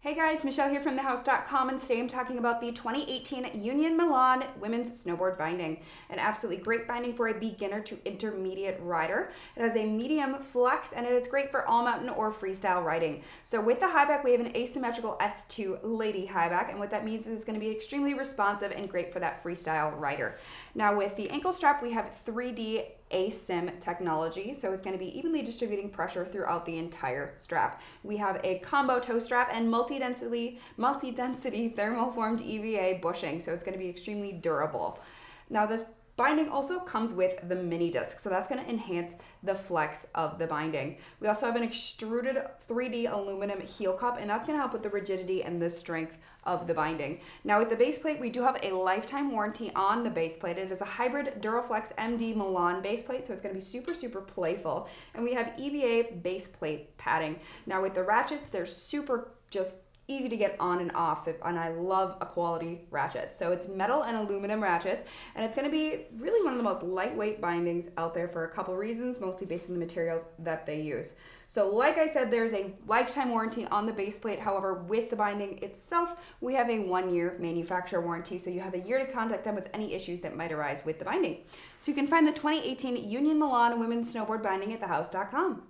Hey guys, Michelle here from thehouse.com and today I'm talking about the 2018 Union Milan Women's Snowboard Binding. An absolutely great binding for a beginner to intermediate rider. It has a medium flex and it is great for all mountain or freestyle riding. So with the high back, we have an asymmetrical S2 lady high back and what that means is it's going to be extremely responsive and great for that freestyle rider. Now with the ankle strap, we have 3D ASIM technology, so it's going to be evenly distributing pressure throughout the entire strap. We have a combo toe strap and multi-density, multi-density thermoformed EVA bushing, so it's going to be extremely durable. Now this Binding also comes with the mini disc, so that's going to enhance the flex of the binding. We also have an extruded 3D aluminum heel cup, and that's going to help with the rigidity and the strength of the binding. Now with the base plate, we do have a lifetime warranty on the base plate. It is a hybrid Duraflex MD Milan base plate, so it's going to be super, super playful. And we have EVA base plate padding. Now with the ratchets, they're super just easy to get on and off and I love a quality ratchet. So it's metal and aluminum ratchets and it's going to be really one of the most lightweight bindings out there for a couple reasons, mostly based on the materials that they use. So like I said, there's a lifetime warranty on the base plate. However, with the binding itself, we have a one year manufacturer warranty. So you have a year to contact them with any issues that might arise with the binding. So you can find the 2018 Union Milan Women's Snowboard Binding at thehouse.com.